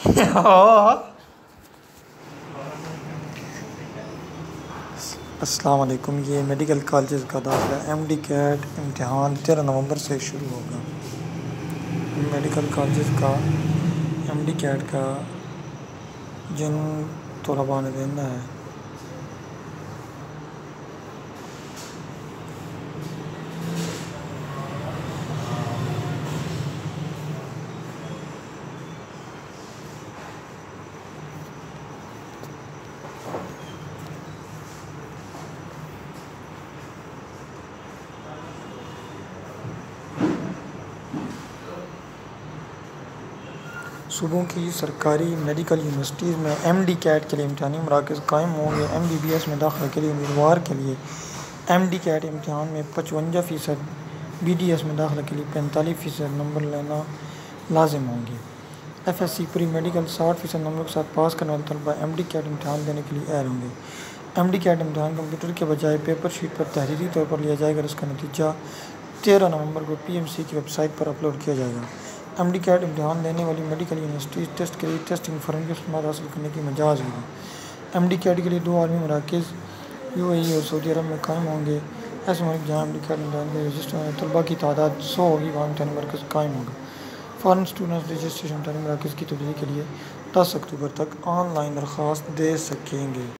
अस्सलाम वालेकुम ये मेडिकल कॉलेज का दाखिला एम डी कैट इम्तहान, तेरह नवंबर से शुरू होगा। मेडिकल कॉलेज का एम डी कैट का जिन तलबा ने देना है। सूबों की सरकारी मेडिकल यूनिवर्सिटीज़ में एम डी कैट के लिए इम्तहानी मराकज़ कायम होंगे। एम बी बी एस में दाखिले के लिए उम्मीदवार के लिए एम डी कैट इम्तहान में पचवंजा फ़ीसद बी डी एस में दाखिले के लिए पैंतालीस फ़ीसद नंबर लेना लाजिम होंगे। F S C pre medical साठ फ़ीसद नंबर के साथ पास करने वाले तलबा एम डी कैट इम्तहान देने के लिए अहल होंगे। एम डी कैट इम्तहान कंप्यूटर के बजाय पेपर शीट पर तहरीरी तौर पर लिया जाएगा और इसका नतीजा तेरह नवंबर को पी एम सी की वेबसाइट पर अपलोड किया जाएगा। एम डी कैट इम्तहान देने वाली मेडिकल यूनिवर्सिटी टेस्ट के लिए टेस्टिंग इन्फॉर्म की खदमात हासिल करने की मजाज होगी एम डी कैट के लिए दो आलमी मराकज़ यू ए और सऊदी अरब में कायम होंगे। ऐसे मुल्क जहाँ एम डी कैट इम्तहान के रजिस्टर तलबा की तादाद सौ होगी, वहाँ इम्तहानी मरकज़ कायम होगा। फ़ॉरन स्टूडेंट्स रजिस्ट्रेशन इम्तहानी मराकज़ की तब्दीली के लिए दस अक्टूबर तक ऑनलाइन दरख्वास्त दे सकेंगे।